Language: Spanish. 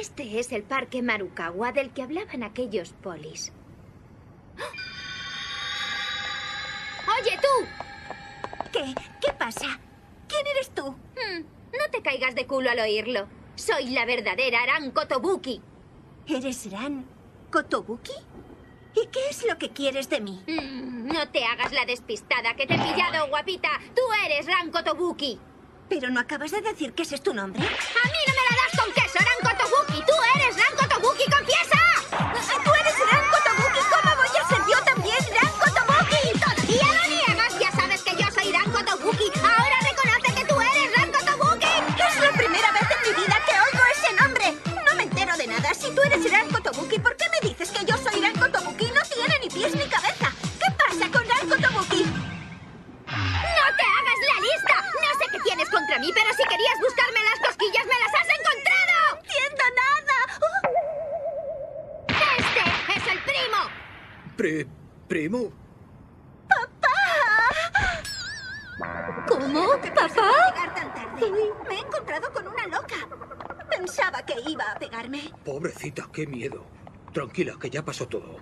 Este es el parque Marukawa del que hablaban aquellos polis. ¡Oye, tú! ¿Qué? ¿Qué pasa? ¿Quién eres tú? Hmm, no te caigas de culo al oírlo. Soy la verdadera Aran Kotobuki. ¿Eres Ran Kotobuki? ¿Y qué es lo que quieres de mí? Hmm, no te hagas la despistada que te he pillado, guapita. Tú eres Ran Kotobuki. ¿Pero no acabas de decir que ese es tu nombre? ¡A mí no nada. Si tú eres Ran Kotobuki, ¿por qué me dices que yo soy Ran Kotobuki? No tiene ni pies ni cabeza. ¿Qué pasa con Ran Kotobuki? ¡No te hagas la lista! No sé qué tienes contra mí, pero si querías buscarme las cosquillas, ¡me las has encontrado! ¡No entiendo nada! ¡Este es el primo! Pri- primo. ¿Cómo? ¿Papá? llegar tan tarde? Me he encontrado con. Pensaba que iba a pegarme. Pobrecita, qué miedo. Tranquila, que ya pasó todo.